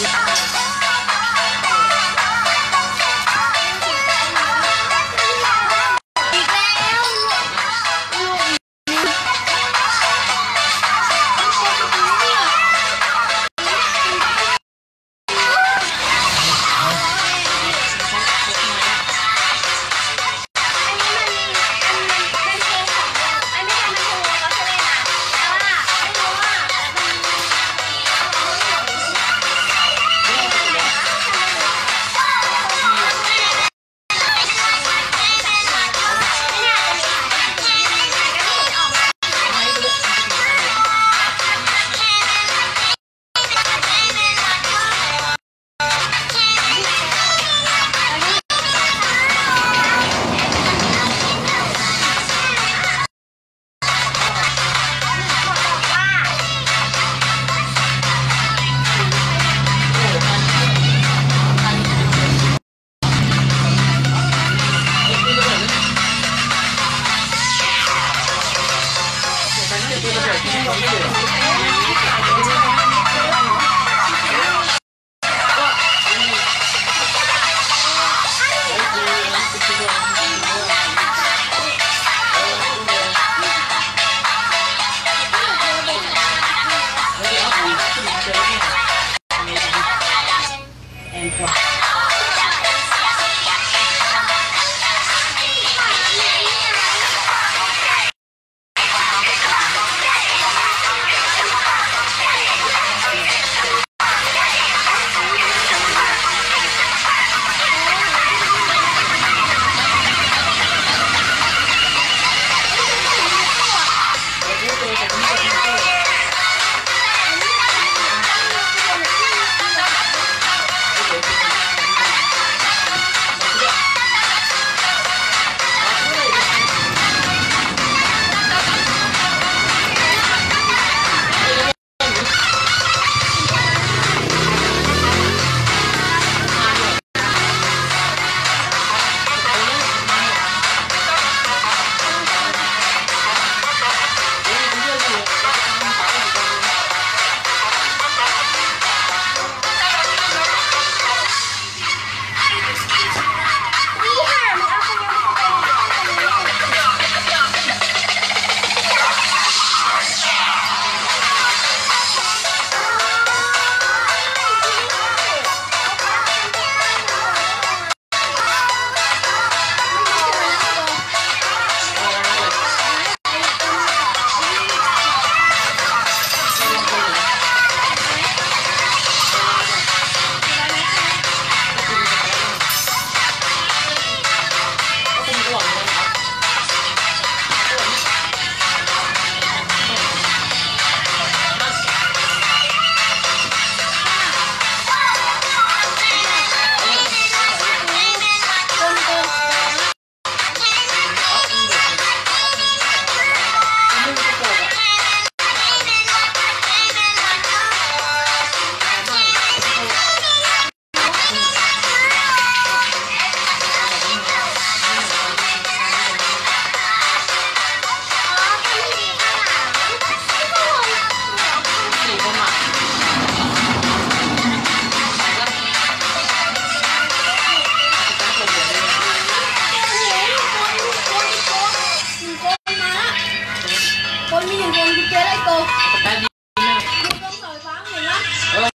Yeah. Wow.